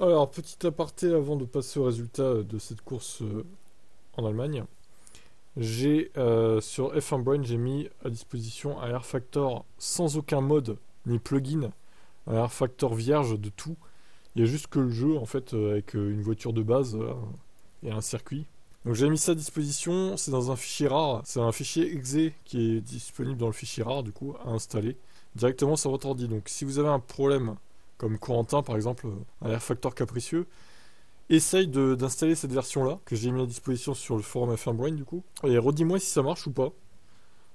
Alors, petit aparté avant de passer au résultat de cette course euh, en Allemagne. J'ai euh, sur F1 Brain, j'ai mis à disposition un Air Factor sans aucun mode ni plugin, un Air Factor vierge de tout. Il y a juste que le jeu en fait euh, avec une voiture de base et un circuit. Donc j'ai mis ça à disposition, c'est dans un fichier rare, c'est un fichier exe qui est disponible dans le fichier rare du coup à installer directement sur votre ordi. Donc si vous avez un problème comme Corentin par exemple, un Air Factor capricieux, essaye d'installer cette version-là, que j'ai mis à disposition sur le forum F1 Brain du coup, et redis-moi si ça marche ou pas.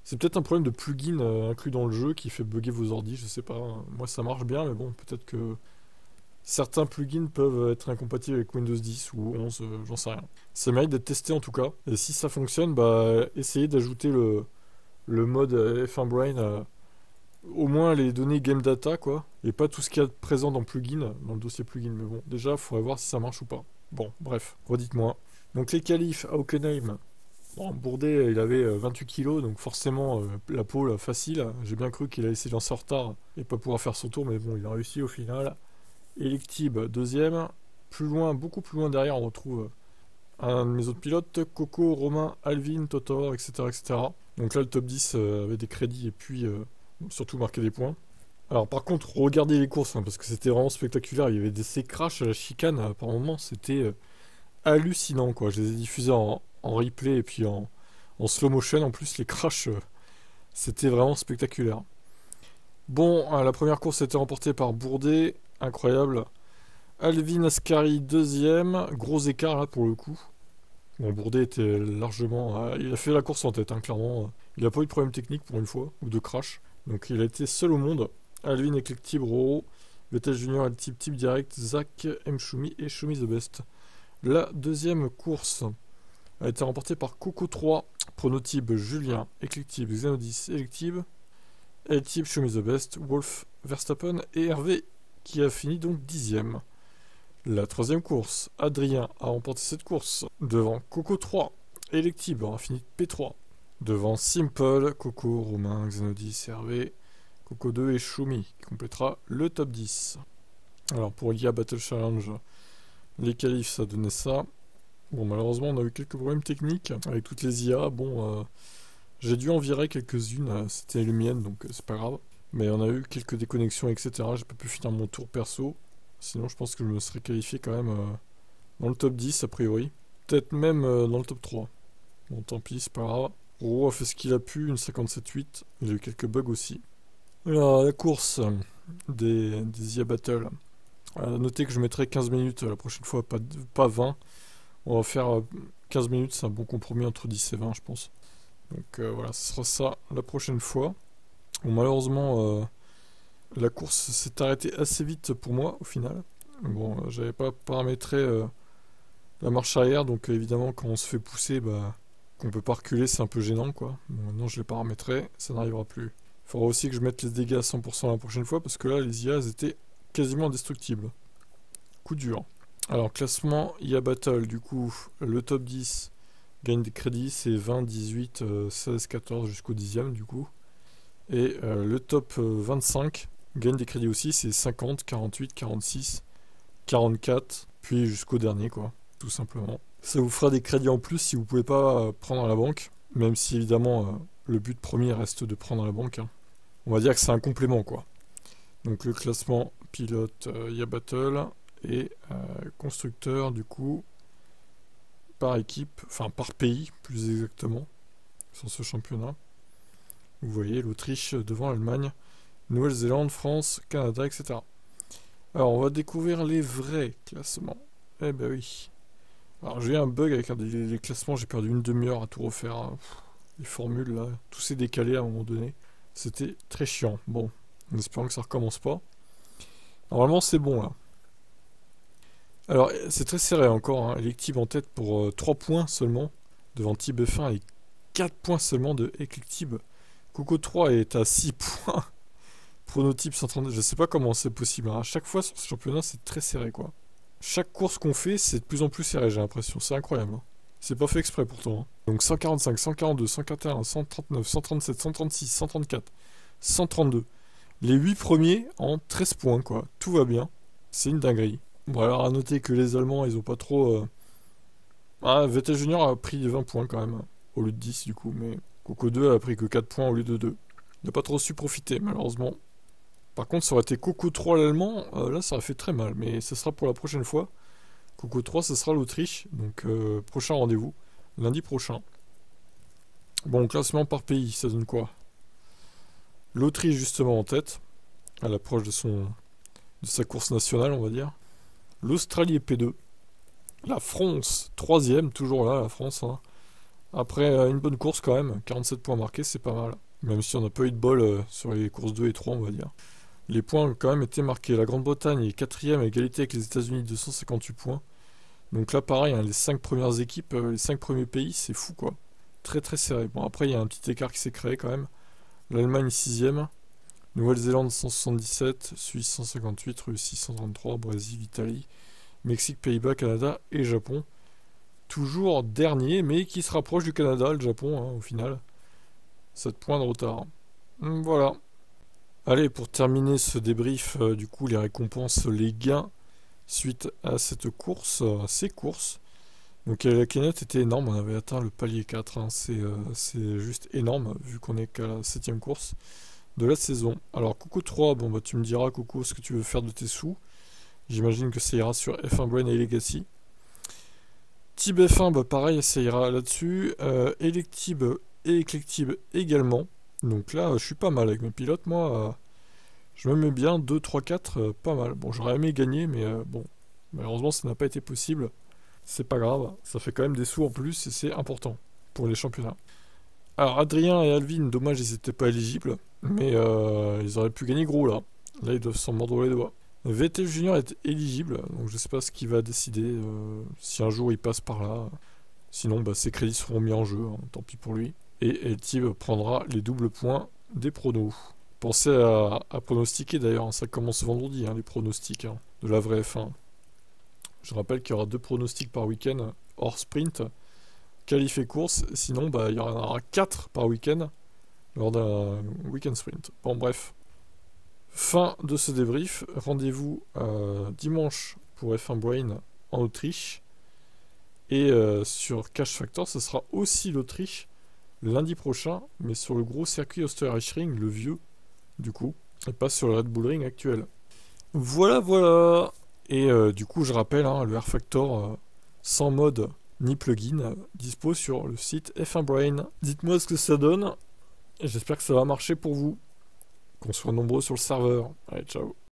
C'est peut-être un problème de plugin euh, inclus dans le jeu qui fait bugger vos ordis, je sais pas. Moi ça marche bien, mais bon, peut-être que certains plugins peuvent être incompatibles avec Windows 10 ou 11, euh, j'en sais rien. Ça mérite d'être testé en tout cas. Et si ça fonctionne, bah essayez d'ajouter le, le mode F1 Brain au moins les données game data, quoi, et pas tout ce qu'il y a présent dans plugin, dans le dossier plugin. Mais bon, déjà, faudrait voir si ça marche ou pas. Bon, bref, redites-moi. Donc les qualifs à Hockenheim. Bon, Bourdet, il avait 28 euh, kg, donc forcément euh, la pole facile. J'ai bien cru qu'il allait essayer lancer en retard et pas pouvoir faire son tour, mais bon, il a réussi au final. Electib, deuxième. Plus loin, beaucoup plus loin derrière, on retrouve euh, un de mes autres pilotes, Coco, Romain, Alvin, Totor, etc., etc. Donc là, le top 10 avait des crédits et puis surtout marquer des points. Alors par contre, regardez les courses, hein, parce que c'était vraiment spectaculaire. Il y avait des ces crashs à la chicane euh, par moment, c'était euh, hallucinant quoi. Je les ai diffusés en, replay et puis en, slow motion. En plus, les crashs, euh, c'était vraiment spectaculaire. Bon, la première course a été remportée par Bourdet, incroyable. Alvin Ascari deuxième, gros écart là pour le coup. Bon, Bourdet était largement, il a fait la course en tête, hein, clairement. Il n'a pas eu de problème technique pour une fois ou de crash. Donc il a été seul au monde. Alvin, Eclectib, Roro, Vettel Junior, Type Type Direct, Zach, M. Shumi et Shumi The Best. La deuxième course a été remportée par Coco 3, Pronotype, Julien, Eclectib, Xenodis, Electib, L-Type, Shumi The Best, Wolf, Verstappen et Hervé qui a fini donc dixième. La troisième course, Adrien a remporté cette course devant Coco 3, Electib a fini P3, Devant Simple, Coco, Romain, Xenodis, Hervé, Coco 2 et Shumi, qui complétera le top 10. Alors pour l'IA Battle Challenge, les qualifs ça donnait ça. Bon malheureusement on a eu quelques problèmes techniques avec toutes les IA. Bon euh, j'ai dû en virer quelques-unes, euh, c'était les miennes donc euh, c'est pas grave. Mais on a eu quelques déconnexions etc. J'ai pas pu finir mon tour perso. Sinon je pense que je me serais qualifié quand même dans le top 10 a priori. Peut-être même dans le top 3. Bon tant pis c'est pas grave. A fait ce qu'il a pu, une 57.8. Il a eu quelques bugs aussi. Alors, la course des, des IA Battle. Euh, notez que je mettrai 15 minutes la prochaine fois, pas, pas 20. On va faire 15 euh, minutes, c'est un bon compromis entre 10 et 20, je pense. Donc euh, voilà, ce sera ça la prochaine fois. Malheureusement, la course s'est arrêtée assez vite pour moi au final. Bon, j'avais pas paramétré la marche arrière, donc évidemment, quand on se fait pousser, bah on peut pas reculer, c'est un peu gênant quoi. maintenant je les paramétrerai, ça n'arrivera plus. Il faudra aussi que je mette les dégâts à 100% la prochaine fois parce que là les IA étaient quasiment indestructibles. Coup dur. Alors classement IA Battle, du coup le top 10 gagne des crédits, c'est 20, 18, 16, 14 jusqu'au 10ème du coup. Et euh, le top 25 euh, gagne des crédits aussi, c'est 50, 48, 46, 44, puis jusqu'au dernier quoi, tout simplement. Ça vous fera des crédits en plus si vous pouvez pas euh, prendre à la banque, même si évidemment euh, le but premier reste de prendre à la banque. Hein. On va dire que c'est un complément quoi. Donc le classement pilote euh, Battle et constructeur du coup par équipe, enfin par pays plus exactement, sur ce championnat. Vous voyez l'Autriche devant l'Allemagne, Nouvelle-Zélande, France, Canada, etc. Alors on va découvrir les vrais classements. Eh ben oui. Alors j'ai eu un bug avec les, classements, j'ai perdu une demi-heure à tout refaire. Hein. les formules tout s'est décalé à un moment donné. C'était très chiant. Bon, en espérant que ça recommence pas. Normalement c'est bon là. Alors c'est très serré encore, hein. Electib en tête pour 3 euh, points seulement, devant Tib F1 et 4 points seulement de Eclectib. Coco 3 est à 6 points. Pronotype 132, je sais pas comment c'est possible. Hein. À chaque fois sur ce championnat c'est très serré quoi. Chaque course qu'on fait, c'est de plus en plus serré, j'ai l'impression. C'est incroyable. Hein. C'est pas fait exprès pourtant. Hein. Donc 145, 142, 141, 139, 137, 136, 134, 132. Les 8 premiers en 13 points, quoi. Tout va bien. C'est une dinguerie. Bon, alors à noter que les Allemands, ils ont pas trop. euh, Ah, Vettel Junior a pris 20 points quand même, au lieu de 10 du coup, mais Coco 2 a pris que 4 points au lieu de 2. Il n'a pas trop su profiter, malheureusement. Par contre, ça aurait été Coco 3 l'Allemand, euh, là ça aurait fait très mal, mais ce sera pour la prochaine fois. Coco 3, ce sera l'Autriche, donc euh, prochain rendez-vous, lundi prochain. Bon, classement par pays, ça donne quoi? L'Autriche justement en tête, à l'approche de de sa course nationale, on va dire. L'Australie est P2. La France, troisième, toujours là, la France. hein. Après euh, une bonne course quand même, 47 points marqués, c'est pas mal. Même si on n'a pas eu de bol sur les courses 2 et 3, on va dire. Les points ont quand même été marqués. La Grande-Bretagne est quatrième à égalité avec les États-Unis, 258 points. Donc là, pareil, hein, les 5 premières équipes, euh, les 5 premiers pays, c'est fou quoi. Très très serré. Bon, après, il y a un petit écart qui s'est créé quand même. L'Allemagne 6ème, Nouvelle-Zélande 177, Suisse 158, Russie 133, Brésil, Italie, Mexique, Pays-Bas, Canada et Japon. Toujours dernier, mais qui se rapproche du Canada, le Japon, hein, au final. 7 points de retard. Voilà. Allez, pour terminer ce débrief, euh, du coup, les récompenses, les gains suite à cette course, euh, à ces courses. Donc euh, la cagnotte était énorme, on avait atteint le palier 4, hein, c'est juste énorme, vu qu'on est qu'à la 7 course de la saison. Alors Coco 3, bon bah tu me diras Coco ce que tu veux faire de tes sous. J'imagine que ça ira sur F1 Brain et Legacy. Tib F1, bah pareil, ça ira là-dessus. Euh, Electib et Eclectib également. Donc là, je suis pas mal avec mes pilotes, moi. euh, je me mets bien 2, 3, 4, euh, pas mal. Bon, j'aurais aimé gagner, mais euh, bon, malheureusement, ça n'a pas été possible. C'est pas grave, ça fait quand même des sous en plus et c'est important pour les championnats. Alors, Adrien et Alvin, dommage, ils étaient pas éligibles, mais euh, ils auraient pu gagner gros là. Là, ils doivent s'en mordre les doigts. VTF Junior est éligible, donc je sais pas ce qu'il va décider, si un jour il passe par là. Sinon, bah, ses crédits seront mis en jeu, hein, tant pis pour lui. Et Eltib prendra les doubles points des pronos. Pensez à, à pronostiquer d'ailleurs, hein, ça commence vendredi, hein, les pronostics hein, de la vraie F1. Je rappelle qu'il y aura deux pronostics par week-end hors sprint, qualif et course. Sinon, bah, il y en aura quatre par week-end lors d'un week-end sprint. Bon, bref. Fin de ce débrief. Rendez-vous euh, dimanche pour F1 Brain en Autriche. Et euh, sur Cash Factor, ce sera aussi l'Autriche lundi prochain, mais sur le gros circuit Österreich-Ring, le vieux, du coup, et pas sur le Red Bull Ring actuel. Voilà, voilà. Et euh, du coup, je rappelle, hein, le Air Factor euh, sans mode ni plugin, euh, dispo sur le site F1 Brain. Dites-moi ce que ça donne. et J'espère que ça va marcher pour vous. Qu'on soit nombreux sur le serveur. Allez, ciao.